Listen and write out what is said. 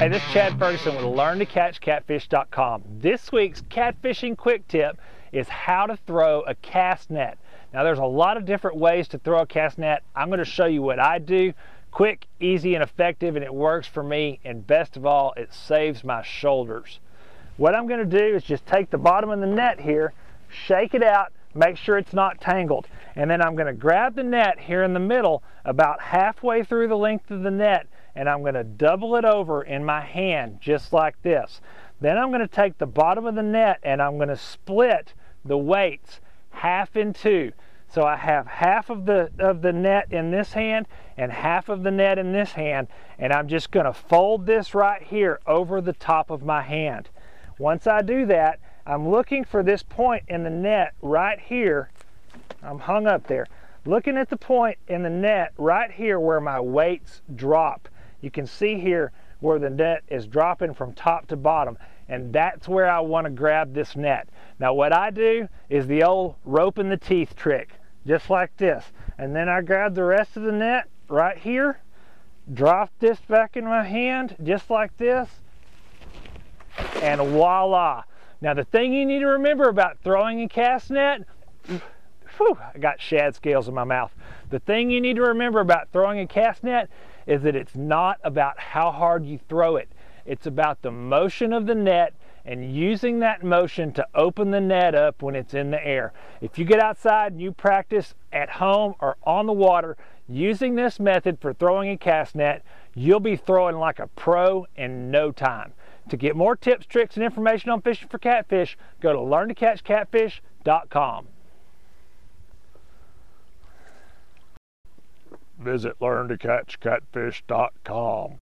Hey, this is Chad Ferguson with LearnToCatchCatfish.com. This week's catfishing quick tip is how to throw a cast net. Now, there's a lot of different ways to throw a cast net. I'm going to show you what I do. Quick, easy, and effective, and it works for me. And best of all, it saves my shoulders. What I'm going to do is just take the bottom of the net here, shake it out, make sure it's not tangled. And then I'm going to grab the net here in the middle, about halfway through the length of the net, and I'm going to double it over in my hand just like this. Then I'm going to take the bottom of the net and I'm going to split the weights half in two. So I have half of the of the net in this hand and half of the net in this hand and I'm just going to fold this right here over the top of my hand. Once I do that, I'm looking for this point in the net right here. I'm hung up there. Looking at the point in the net right here where my weights drop you can see here where the net is dropping from top to bottom and that's where I want to grab this net. Now what I do is the old rope in the teeth trick, just like this. And then I grab the rest of the net right here, drop this back in my hand, just like this, and voila. Now the thing you need to remember about throwing a cast net, whew, I got shad scales in my mouth. The thing you need to remember about throwing a cast net is that it's not about how hard you throw it. It's about the motion of the net and using that motion to open the net up when it's in the air. If you get outside and you practice at home or on the water using this method for throwing a cast net, you'll be throwing like a pro in no time. To get more tips, tricks, and information on fishing for catfish, go to learntocatchcatfish.com. Visit learntocatchcatfish.com.